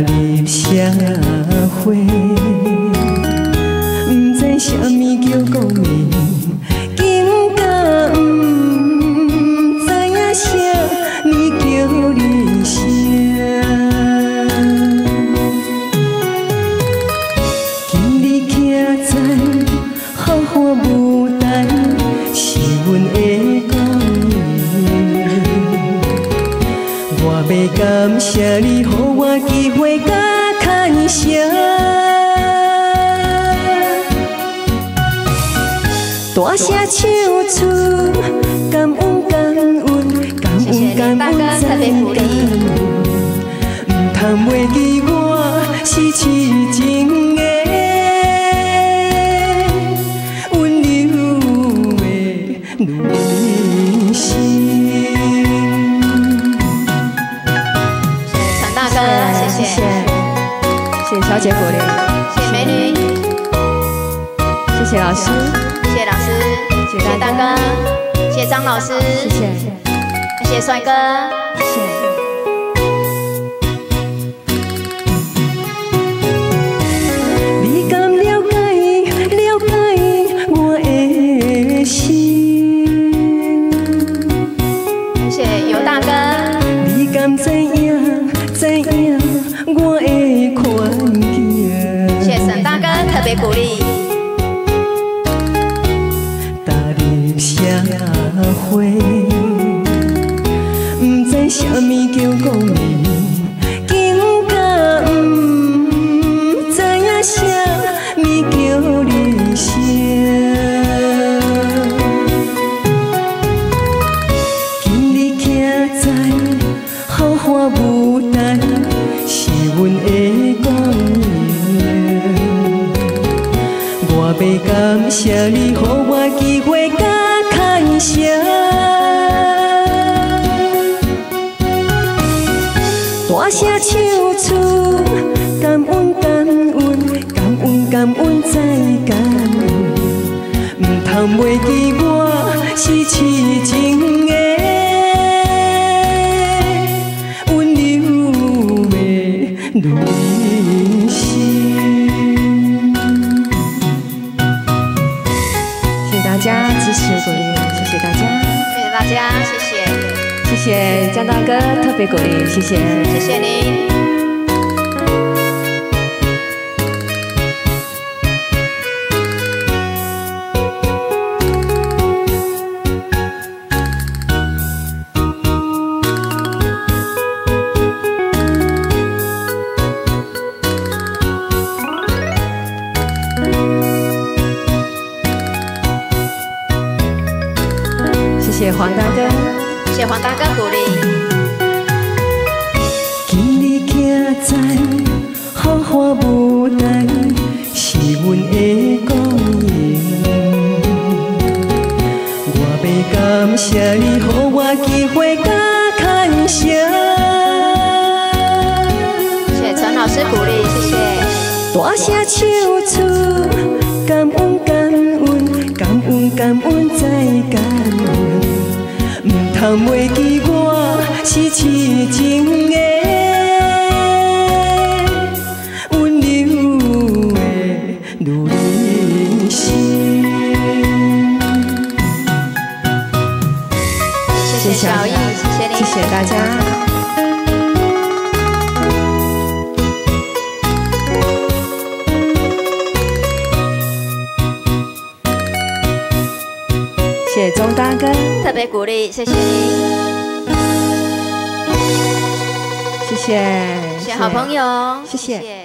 里相会我要感谢你，予我机会甲牵绳。大声唱出感恩感恩感恩感恩再感恩，唔通忘记我是痴姐鼓励，谢谢美女，谢谢老师，谢谢老师，谢谢大哥，谢谢张老师，谢谢，谢谢帅哥，谢谢。你敢了解了解我的心？谢谢尤大哥，你敢知会，不知什么叫公平，更加不知影什么叫理想。今日徛在豪华舞台，是阮的公演。我要感谢你，予我机会甲牵绳。大声唱出感恩感恩感恩感恩再感恩，唔通袂记我是痴情的温柔的女性。谢谢大家支持谢谢江大哥特别鼓励，谢谢，谢谢您。谢谢黄大哥，谢谢黄大哥鼓励，今日徛在豪华舞台，是阮的公演。我要感谢你，予我机会甲牵绳。谢谢陈老师鼓励，谢谢，大声唱出感恩感恩感恩感恩再感恩，通袂记我是痴情的。温柔的女人。谢谢小易，谢谢您，谢谢大家，特别鼓励，谢谢。你，谢谢，谢。谢好朋友，谢。谢谢